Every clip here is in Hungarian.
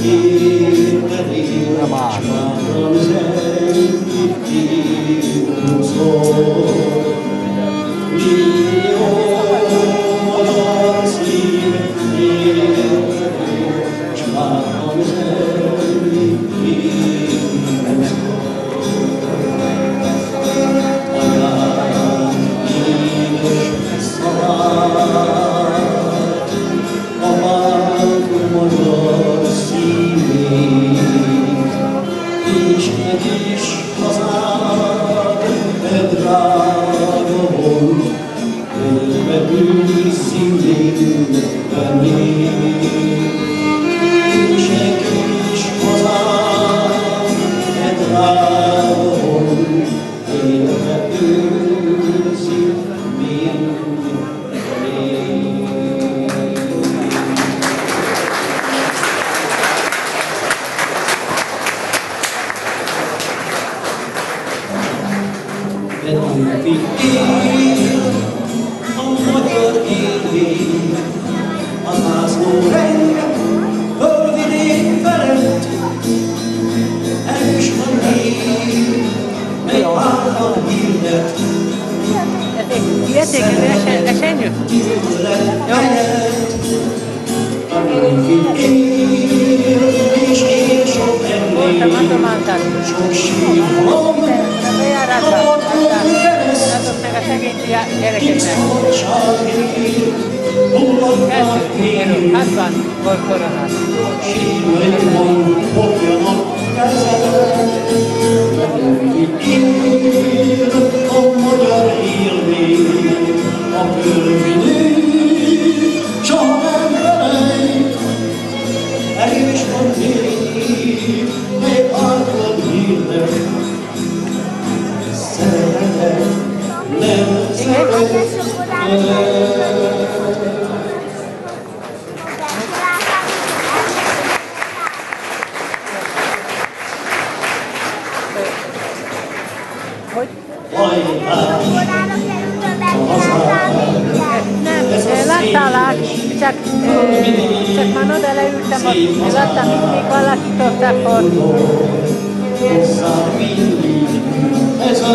Kirtani, Shmanam Senhor. Élvény, az ászló reng, fölvidék felett, erős a név, mely által hirdet, Értékelő esen, esenyő? Jó. Petőfi él, és él sok emlék, sok sírhalom, A meg a szegény gyerekeknek. Érő, 60 volt koronát. Erős a név, mely által hirdet, szeretet, eh, át, csak, eh, csak már oda leültem, ott láttam, hogy még valakit ott akkor. Ez a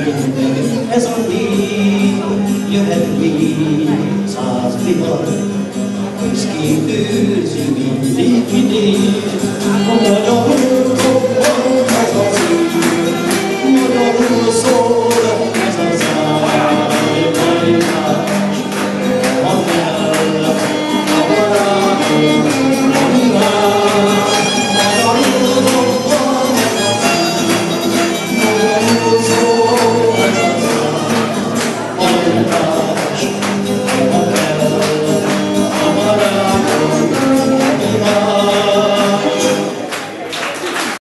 as on me, you had me, sans before. Whiskey, booze, you mean, liquidate.